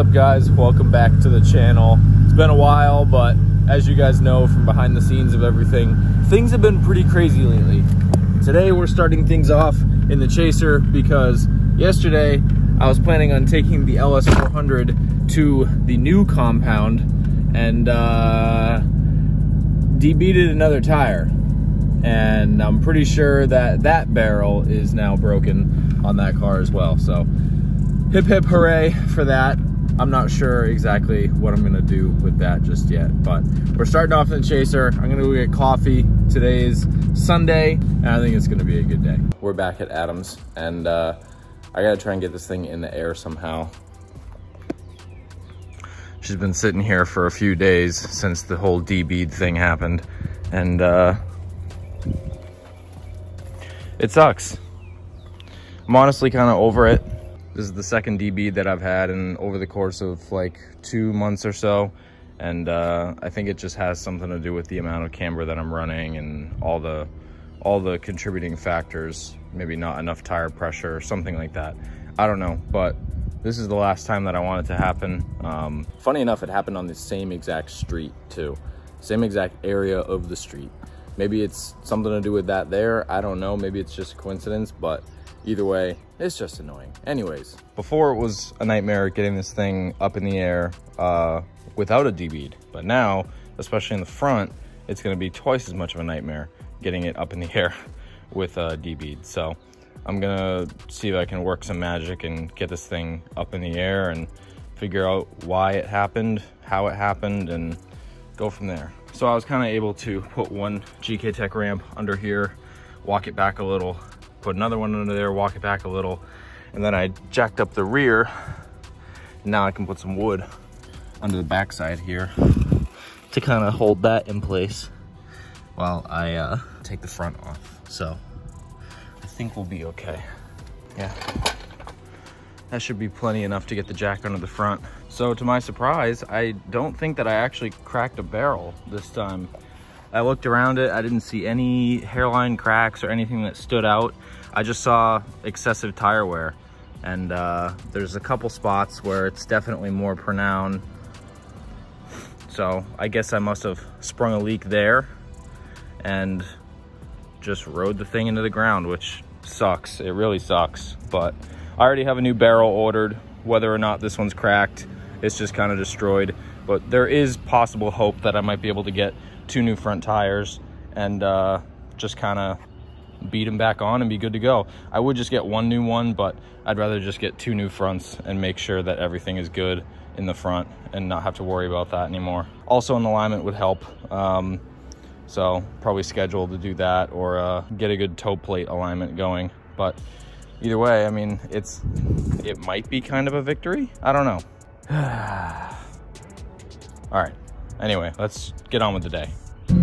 Up guys? Welcome back to the channel. It's been a while, but as you guys know from behind the scenes of everything, things have been pretty crazy lately. Today we're starting things off in the Chaser because yesterday I was planning on taking the LS400 to the new compound and uh, debeaded another tire. And I'm pretty sure that that barrel is now broken on that car as well. So hip hip hooray for that. I'm not sure exactly what I'm gonna do with that just yet, but we're starting off in the Chaser. I'm gonna go get coffee. Today is Sunday, and I think it's gonna be a good day. We're back at Adams, and uh, I gotta try and get this thing in the air somehow. She's been sitting here for a few days since the whole D-bead thing happened, and uh, it sucks. I'm honestly kind of over it. This is the second D-bead that I've had in over the course of like two months or so. And uh, I think it just has something to do with the amount of camber that I'm running and all the all the contributing factors, maybe not enough tire pressure or something like that. I don't know, but this is the last time that I want it to happen. Um, funny enough, it happened on the same exact street too. Same exact area of the street. Maybe it's something to do with that there. I don't know. Maybe it's just coincidence, but either way, it's just annoying. Anyways, before it was a nightmare getting this thing up in the air uh, without a D-bead, but now, especially in the front, it's gonna be twice as much of a nightmare getting it up in the air with a D-bead. So I'm gonna see if I can work some magic and get this thing up in the air and figure out why it happened, how it happened, and go from there. So I was kind of able to put one GK Tech ramp under here, walk it back a little, put another one under there, walk it back a little, and then I jacked up the rear. Now I can put some wood under the backside here to kind of hold that in place while I uh, take the front off. So I think we'll be okay. Yeah. That should be plenty enough to get the jack under the front. So to my surprise, I don't think that I actually cracked a barrel this time. I looked around it, I didn't see any hairline cracks or anything that stood out. I just saw excessive tire wear. And uh, there's a couple spots where it's definitely more pronounced. So I guess I must have sprung a leak there and just rode the thing into the ground, which sucks. It really sucks. But I already have a new barrel ordered. Whether or not this one's cracked, it's just kind of destroyed. But there is possible hope that I might be able to get two new front tires and uh, just kind of beat them back on and be good to go. I would just get one new one, but I'd rather just get two new fronts and make sure that everything is good in the front and not have to worry about that anymore. Also an alignment would help. Um, so probably schedule to do that or uh, get a good toe plate alignment going. But either way, I mean, it's it might be kind of a victory. I don't know. All right. Anyway, let's get on with the day.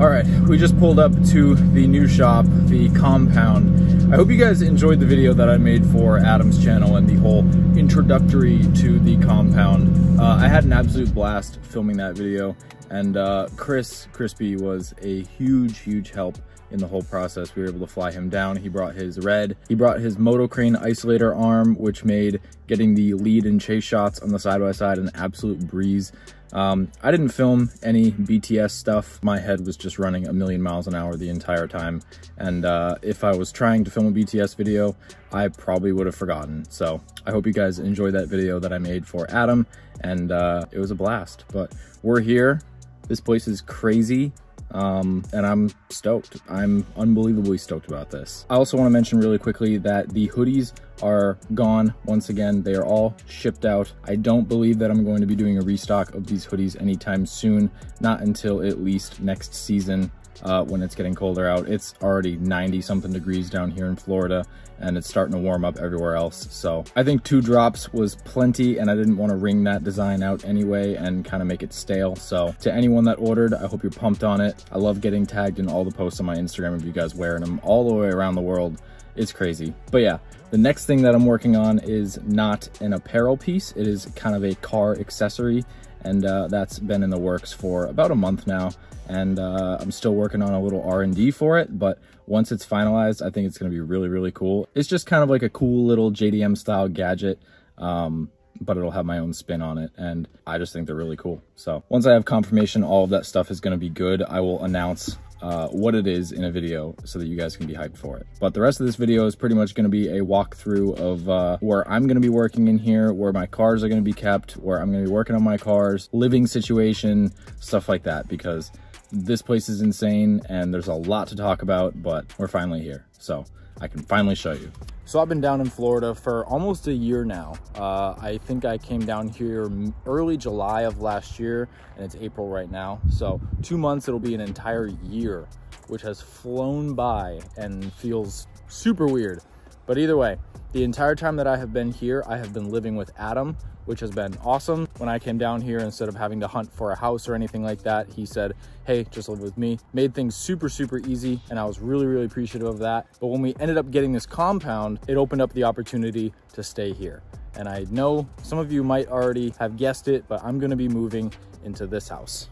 All right, we just pulled up to the new shop, the compound. I hope you guys enjoyed the video that I made for Adam's channel and the whole introductory to the compound. Uh, I had an absolute blast filming that video and uh, Chris Krispy was a huge, huge help in the whole process. We were able to fly him down. He brought his red. He brought his Motocrane isolator arm, which made getting the lead and chase shots on the side-by-side -side an absolute breeze. Um, I didn't film any BTS stuff. My head was just running a million miles an hour the entire time. And uh, if I was trying to film a BTS video, I probably would have forgotten. So I hope you guys enjoyed that video that I made for Adam. And uh, it was a blast. But we're here. This place is crazy um, and I'm stoked. I'm unbelievably stoked about this. I also want to mention really quickly that the hoodies are gone once again. They are all shipped out. I don't believe that I'm going to be doing a restock of these hoodies anytime soon, not until at least next season uh, when it's getting colder out. It's already 90 something degrees down here in Florida and it's starting to warm up everywhere else. So I think two drops was plenty and I didn't want to wring that design out anyway and kind of make it stale. So to anyone that ordered, I hope you're pumped on it. I love getting tagged in all the posts on my Instagram of you guys wearing them all the way around the world. It's crazy. But yeah, the next thing that I'm working on is not an apparel piece. It is kind of a car accessory and uh, that's been in the works for about a month now and uh, I'm still working on a little R&D for it but once it's finalized I think it's gonna be really really cool it's just kind of like a cool little JDM style gadget um, but it'll have my own spin on it. And I just think they're really cool. So once I have confirmation, all of that stuff is going to be good. I will announce uh, what it is in a video so that you guys can be hyped for it. But the rest of this video is pretty much going to be a walkthrough of uh, where I'm going to be working in here, where my cars are going to be kept, where I'm going to be working on my cars, living situation, stuff like that, because this place is insane and there's a lot to talk about, but we're finally here. So I can finally show you. So I've been down in Florida for almost a year now. Uh, I think I came down here early July of last year and it's April right now. So two months, it'll be an entire year, which has flown by and feels super weird. But either way, the entire time that I have been here, I have been living with Adam, which has been awesome. When I came down here, instead of having to hunt for a house or anything like that, he said, hey, just live with me. Made things super, super easy, and I was really, really appreciative of that. But when we ended up getting this compound, it opened up the opportunity to stay here. And I know some of you might already have guessed it, but I'm gonna be moving into this house.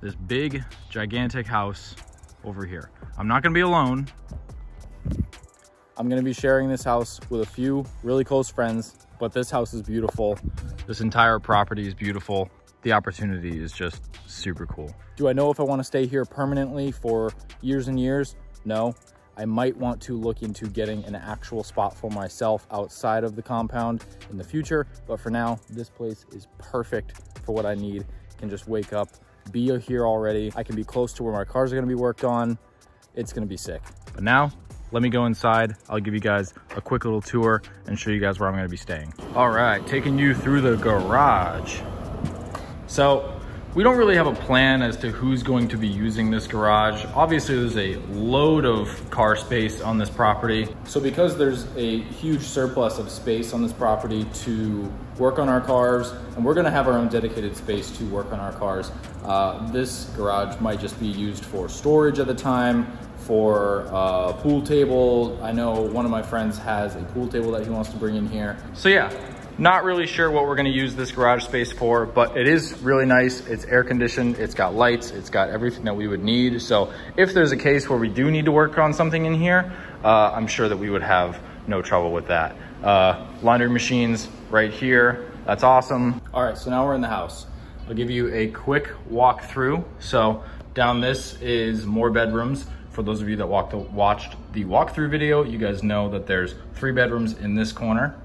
This big, gigantic house over here. I'm not gonna be alone. I'm gonna be sharing this house with a few really close friends, but this house is beautiful. This entire property is beautiful. The opportunity is just super cool. Do I know if I wanna stay here permanently for years and years? No. I might want to look into getting an actual spot for myself outside of the compound in the future. But for now, this place is perfect for what I need. Can just wake up, be here already. I can be close to where my cars are gonna be worked on. It's gonna be sick. But now let me go inside. I'll give you guys a quick little tour and show you guys where I'm gonna be staying. All right, taking you through the garage. So we don't really have a plan as to who's going to be using this garage. Obviously, there's a load of car space on this property. So because there's a huge surplus of space on this property to work on our cars, and we're gonna have our own dedicated space to work on our cars, uh, this garage might just be used for storage at the time, for a uh, pool table. I know one of my friends has a pool table that he wants to bring in here. So yeah, not really sure what we're gonna use this garage space for, but it is really nice. It's air conditioned, it's got lights, it's got everything that we would need. So if there's a case where we do need to work on something in here, uh, I'm sure that we would have no trouble with that. Uh, laundry machines right here, that's awesome. All right, so now we're in the house. I'll give you a quick walk through. So down this is more bedrooms. For those of you that walked, watched the walkthrough video, you guys know that there's three bedrooms in this corner.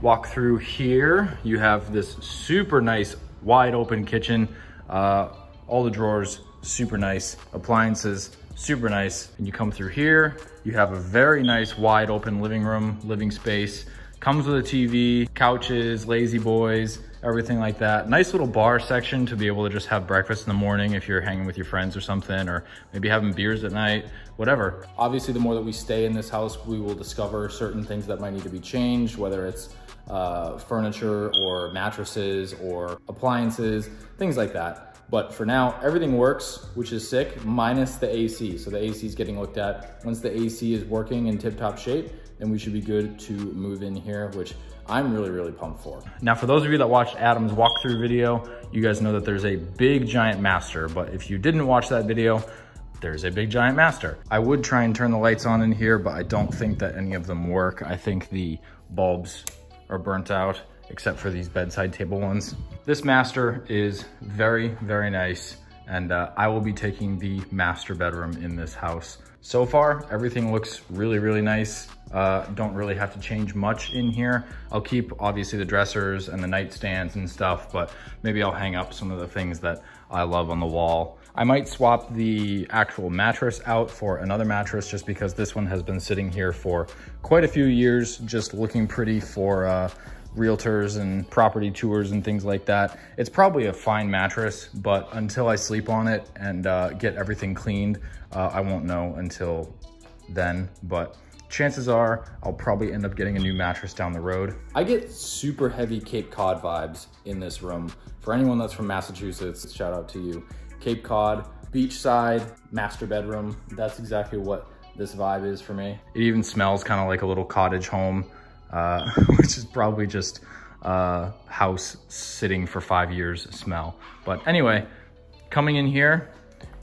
Walk through here, you have this super nice wide open kitchen. Uh, all the drawers, super nice. Appliances, super nice. And you come through here, you have a very nice wide open living room, living space. Comes with a TV, couches, lazy boys, everything like that. Nice little bar section to be able to just have breakfast in the morning if you're hanging with your friends or something, or maybe having beers at night, whatever. Obviously, the more that we stay in this house, we will discover certain things that might need to be changed, whether it's uh, furniture or mattresses or appliances, things like that. But for now, everything works, which is sick, minus the AC. So the AC is getting looked at. Once the AC is working in tip-top shape, then we should be good to move in here, which I'm really, really pumped for. Now, for those of you that watched Adam's walkthrough video, you guys know that there's a big giant master, but if you didn't watch that video, there's a big giant master. I would try and turn the lights on in here, but I don't think that any of them work. I think the bulbs are burnt out, except for these bedside table ones. This master is very, very nice, and uh, I will be taking the master bedroom in this house. So far, everything looks really, really nice. Uh, don't really have to change much in here. I'll keep obviously the dressers and the nightstands and stuff, but maybe I'll hang up some of the things that I love on the wall. I might swap the actual mattress out for another mattress just because this one has been sitting here for quite a few years, just looking pretty for uh, realtors and property tours and things like that. It's probably a fine mattress, but until I sleep on it and uh, get everything cleaned, uh, I won't know until then. But chances are I'll probably end up getting a new mattress down the road. I get super heavy Cape Cod vibes in this room. For anyone that's from Massachusetts, shout out to you. Cape Cod, beachside, master bedroom. That's exactly what this vibe is for me. It even smells kind of like a little cottage home uh, which is probably just a house sitting for five years smell. But anyway, coming in here,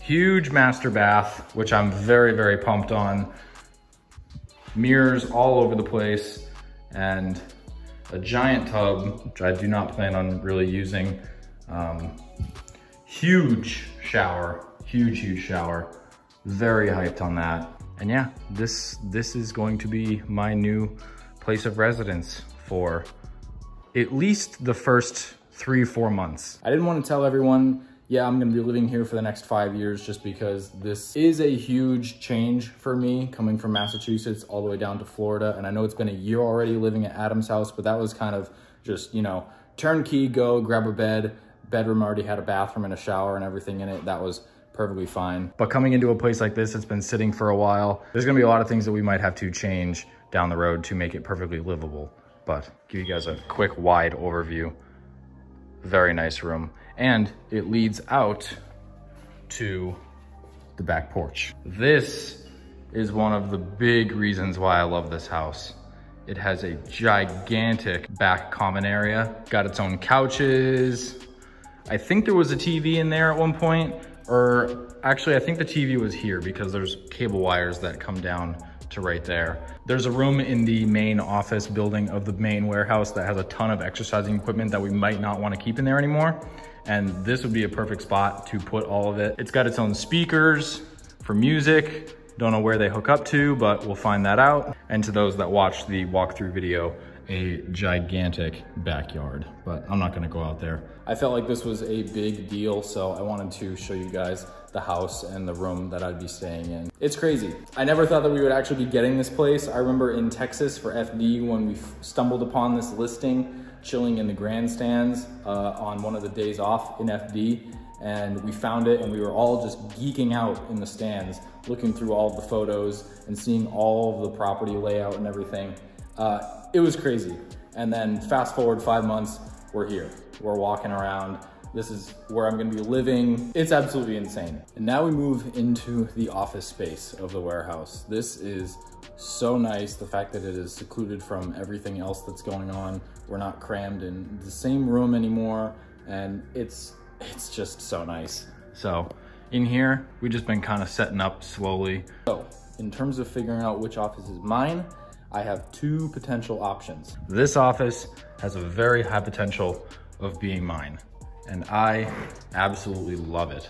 huge master bath, which I'm very, very pumped on. Mirrors all over the place and a giant tub, which I do not plan on really using. Um, huge shower, huge, huge shower. Very hyped on that. And yeah, this, this is going to be my new place of residence for at least the first three, four months. I didn't want to tell everyone, yeah, I'm going to be living here for the next five years just because this is a huge change for me coming from Massachusetts all the way down to Florida. And I know it's been a year already living at Adam's house, but that was kind of just, you know, turnkey, go grab a bed. Bedroom already had a bathroom and a shower and everything in it. That was perfectly fine. But coming into a place like this, it's been sitting for a while. There's gonna be a lot of things that we might have to change down the road to make it perfectly livable. But give you guys a quick wide overview. Very nice room. And it leads out to the back porch. This is one of the big reasons why I love this house. It has a gigantic back common area, got its own couches. I think there was a TV in there at one point, or actually I think the TV was here because there's cable wires that come down to right there. There's a room in the main office building of the main warehouse that has a ton of exercising equipment that we might not want to keep in there anymore. And this would be a perfect spot to put all of it. It's got its own speakers for music. Don't know where they hook up to, but we'll find that out. And to those that watched the walkthrough video, a gigantic backyard, but I'm not gonna go out there. I felt like this was a big deal, so I wanted to show you guys the house and the room that I'd be staying in. It's crazy. I never thought that we would actually be getting this place. I remember in Texas for FD when we stumbled upon this listing, chilling in the grandstands uh, on one of the days off in FD, and we found it and we were all just geeking out in the stands, looking through all the photos and seeing all of the property layout and everything. Uh, it was crazy. And then fast forward five months, we're here. We're walking around. This is where I'm gonna be living. It's absolutely insane. And now we move into the office space of the warehouse. This is so nice. The fact that it is secluded from everything else that's going on. We're not crammed in the same room anymore. And it's, it's just so nice. So in here, we've just been kind of setting up slowly. So in terms of figuring out which office is mine, I have two potential options. This office has a very high potential of being mine, and I absolutely love it.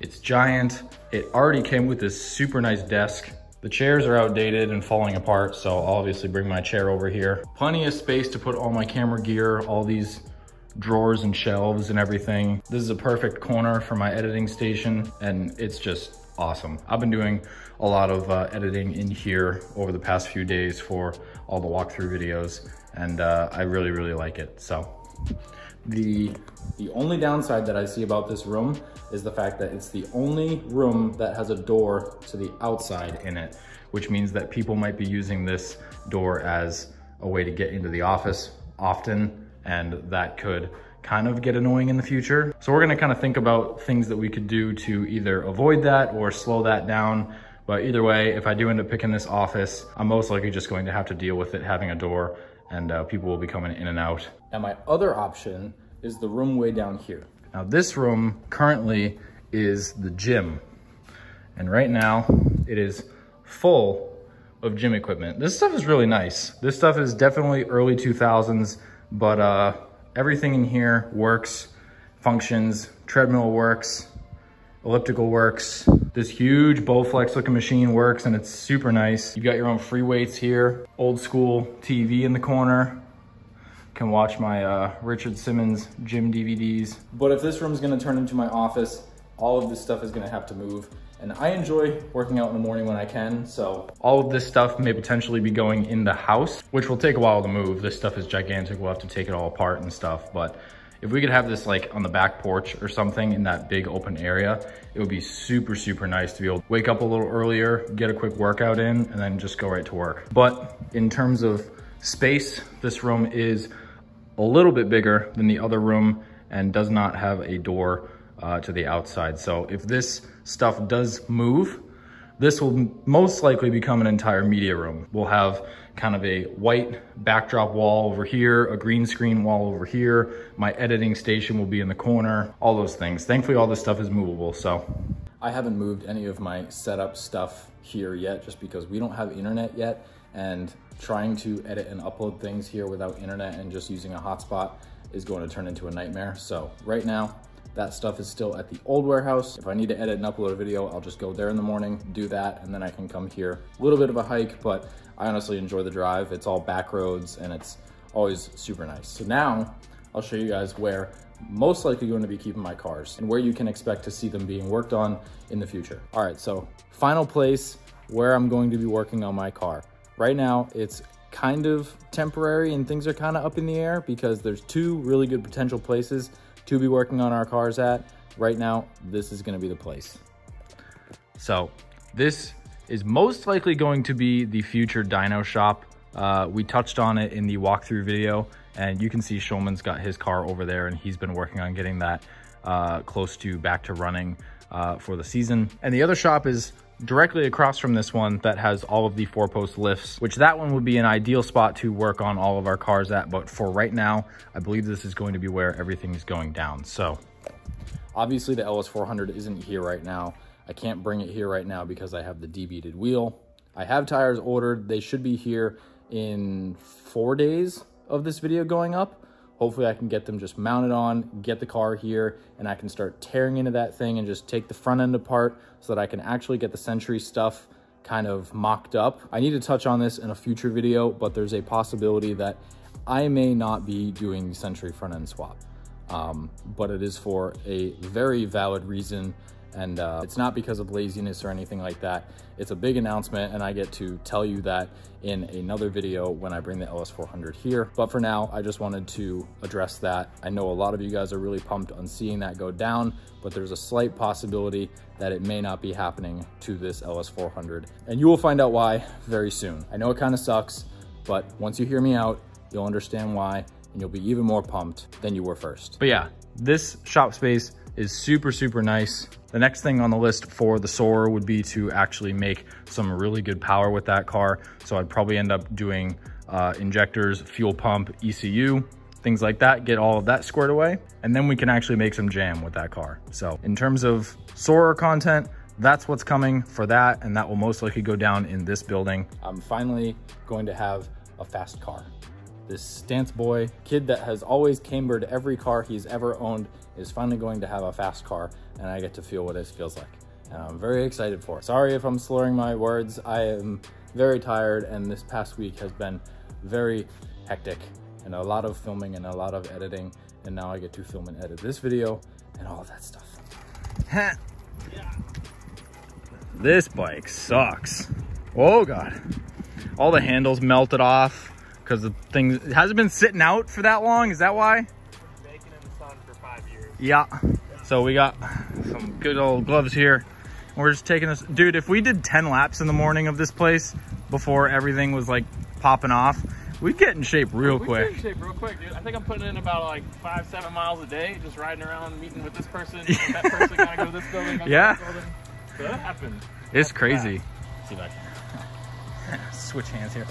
It's giant. It already came with this super nice desk. The chairs are outdated and falling apart, so I'll obviously bring my chair over here. Plenty of space to put all my camera gear, all these drawers and shelves and everything. This is a perfect corner for my editing station, and it's just awesome. I've been doing a lot of uh, editing in here over the past few days for all the walkthrough videos, and uh, I really, really like it. So the, the only downside that I see about this room is the fact that it's the only room that has a door to the outside in it, which means that people might be using this door as a way to get into the office often, and that could kind of get annoying in the future. So we're gonna kind of think about things that we could do to either avoid that or slow that down. But either way, if I do end up picking this office, I'm most likely just going to have to deal with it having a door and uh, people will be coming in and out. And my other option is the room way down here. Now this room currently is the gym. And right now it is full of gym equipment. This stuff is really nice. This stuff is definitely early 2000s, but uh, everything in here works, functions, treadmill works, elliptical works. This huge Bowflex looking machine works and it's super nice. You've got your own free weights here, old school TV in the corner. Can watch my uh, Richard Simmons gym DVDs. But if this room's gonna turn into my office, all of this stuff is gonna have to move. And I enjoy working out in the morning when I can, so. All of this stuff may potentially be going in the house, which will take a while to move. This stuff is gigantic, we'll have to take it all apart and stuff, but if we could have this like on the back porch or something in that big open area, it would be super, super nice to be able to wake up a little earlier, get a quick workout in, and then just go right to work. But in terms of space, this room is a little bit bigger than the other room and does not have a door uh, to the outside. So if this stuff does move, this will most likely become an entire media room. We'll have kind of a white backdrop wall over here, a green screen wall over here. My editing station will be in the corner, all those things. Thankfully, all this stuff is movable, so. I haven't moved any of my setup stuff here yet just because we don't have internet yet and trying to edit and upload things here without internet and just using a hotspot is going to turn into a nightmare. So right now, that stuff is still at the old warehouse. If I need to edit and upload a video, I'll just go there in the morning, do that, and then I can come here. A little bit of a hike, but I honestly enjoy the drive. It's all back roads and it's always super nice. So now I'll show you guys where most likely going to be keeping my cars and where you can expect to see them being worked on in the future. All right, so final place where I'm going to be working on my car. Right now, it's kind of temporary and things are kind of up in the air because there's two really good potential places to be working on our cars at. Right now, this is gonna be the place. So this is most likely going to be the future dyno shop. Uh, we touched on it in the walkthrough video and you can see Schulman's got his car over there and he's been working on getting that uh, close to back to running uh, for the season. And the other shop is directly across from this one that has all of the four post lifts, which that one would be an ideal spot to work on all of our cars at. But for right now, I believe this is going to be where everything is going down. So obviously the LS400 isn't here right now. I can't bring it here right now because I have the debeaded wheel. I have tires ordered. They should be here in four days of this video going up. Hopefully I can get them just mounted on, get the car here, and I can start tearing into that thing and just take the front end apart so that I can actually get the Century stuff kind of mocked up. I need to touch on this in a future video, but there's a possibility that I may not be doing Century front end swap. Um, but it is for a very valid reason and uh, it's not because of laziness or anything like that. It's a big announcement and I get to tell you that in another video when I bring the LS400 here. But for now, I just wanted to address that. I know a lot of you guys are really pumped on seeing that go down, but there's a slight possibility that it may not be happening to this LS400. And you will find out why very soon. I know it kind of sucks, but once you hear me out, you'll understand why and you'll be even more pumped than you were first. But yeah, this shop space is super, super nice. The next thing on the list for the Soarer would be to actually make some really good power with that car. So I'd probably end up doing uh, injectors, fuel pump, ECU, things like that, get all of that squared away. And then we can actually make some jam with that car. So in terms of Soarer content, that's what's coming for that. And that will most likely go down in this building. I'm finally going to have a fast car. This stance boy, kid that has always cambered every car he's ever owned is finally going to have a fast car and I get to feel what it feels like. And I'm very excited for it. Sorry if I'm slurring my words. I am very tired and this past week has been very hectic and a lot of filming and a lot of editing. And now I get to film and edit this video and all that stuff. this bike sucks. Oh God. All the handles melted off because the thing hasn't been sitting out for that long. Is that why? Yeah. So we got some good old gloves here. We're just taking this. Dude, if we did 10 laps in the morning of this place before everything was like popping off, we'd get in shape real we quick. Shape real quick, dude. I think I'm putting in about like five, seven miles a day, just riding around, meeting with this person, that person, gotta go to this building, yeah. Building. So that happened. It's crazy. See if I can switch hands here.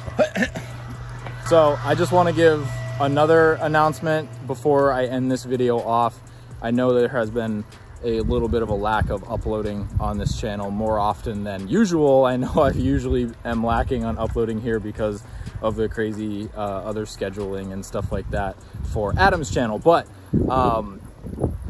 So I just want to give another announcement before I end this video off. I know there has been a little bit of a lack of uploading on this channel more often than usual. I know I usually am lacking on uploading here because of the crazy uh, other scheduling and stuff like that for Adam's channel. But um,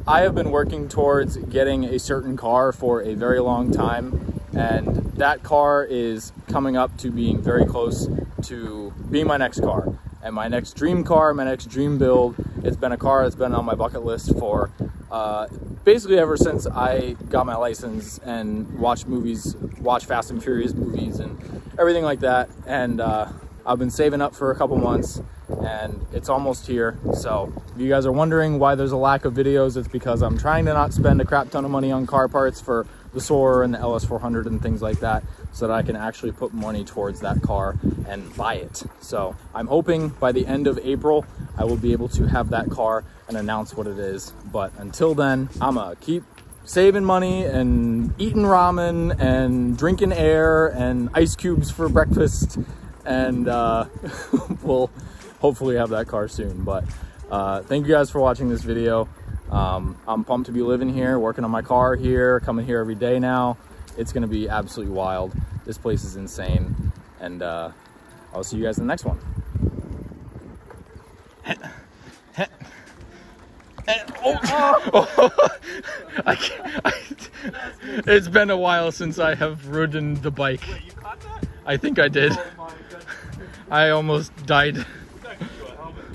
I have been working towards getting a certain car for a very long time. And that car is coming up to being very close to being my next car and my next dream car, my next dream build. It's been a car that's been on my bucket list for uh, basically ever since I got my license and watched movies, watched Fast and Furious movies and everything like that. And uh, I've been saving up for a couple months and it's almost here. So if you guys are wondering why there's a lack of videos, it's because I'm trying to not spend a crap ton of money on car parts for the Soarer and the LS400 and things like that so that I can actually put money towards that car and buy it. So I'm hoping by the end of April, I will be able to have that car and announce what it is. But until then, I'm gonna keep saving money and eating ramen and drinking air and ice cubes for breakfast. And uh, we'll hopefully have that car soon. But uh, thank you guys for watching this video. Um, I'm pumped to be living here, working on my car here, coming here every day now. It's gonna be absolutely wild. This place is insane. And uh, I'll see you guys in the next one. I can't, I, it's been a while since I have ridden the bike. You caught that? I think I did. Oh my. I almost died. You gotta give you a helmet,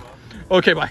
bro. Okay, bye.